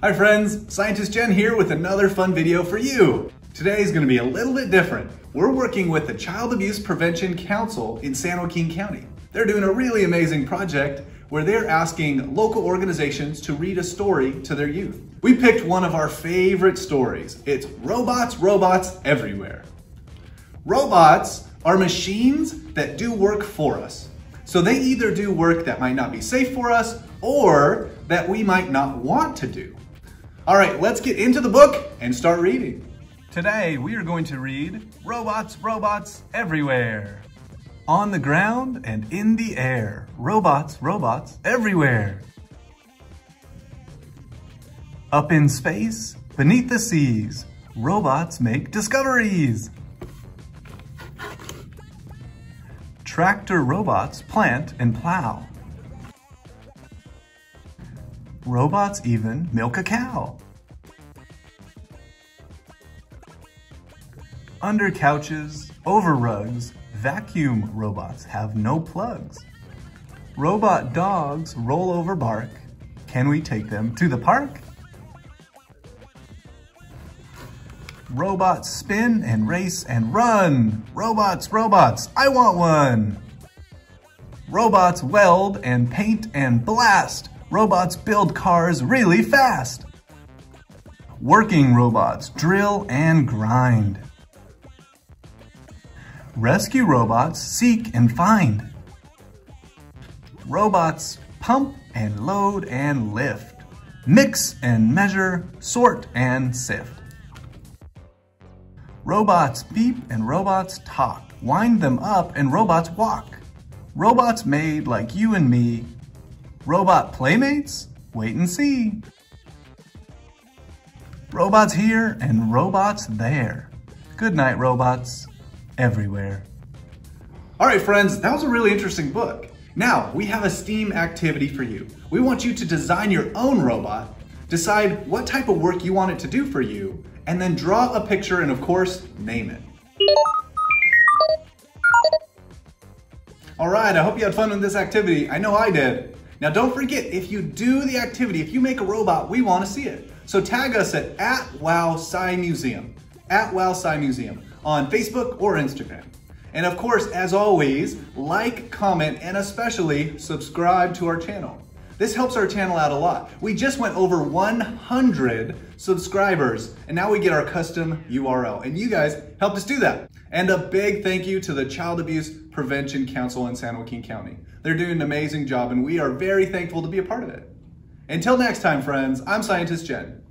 Hi friends, Scientist Jen here with another fun video for you. Today is gonna be a little bit different. We're working with the Child Abuse Prevention Council in San Joaquin County. They're doing a really amazing project where they're asking local organizations to read a story to their youth. We picked one of our favorite stories. It's Robots, Robots Everywhere. Robots are machines that do work for us. So they either do work that might not be safe for us or that we might not want to do. All right, let's get into the book and start reading. Today, we are going to read Robots, Robots Everywhere. On the ground and in the air, robots, robots everywhere. Up in space, beneath the seas, robots make discoveries. Tractor robots plant and plow. Robots even milk a cow. Under couches, over rugs, Vacuum robots have no plugs. Robot dogs roll over bark. Can we take them to the park? Robots spin and race and run. Robots, robots, I want one. Robots weld and paint and blast. Robots build cars really fast. Working robots drill and grind. Rescue robots seek and find. Robots pump and load and lift. Mix and measure, sort and sift. Robots beep and robots talk. Wind them up and robots walk. Robots made like you and me. Robot playmates? Wait and see. Robots here and robots there. Good night, robots everywhere. All right, friends, that was a really interesting book. Now, we have a STEAM activity for you. We want you to design your own robot, decide what type of work you want it to do for you, and then draw a picture and of course, name it. All right, I hope you had fun with this activity. I know I did. Now don't forget, if you do the activity, if you make a robot, we wanna see it. So tag us at, at Wow Sci Museum, at Wow Sci Museum on Facebook or Instagram. And of course, as always, like, comment, and especially subscribe to our channel. This helps our channel out a lot. We just went over 100 subscribers, and now we get our custom URL. And you guys helped us do that. And a big thank you to the Child Abuse Prevention Council in San Joaquin County. They're doing an amazing job, and we are very thankful to be a part of it. Until next time, friends, I'm Scientist Jen.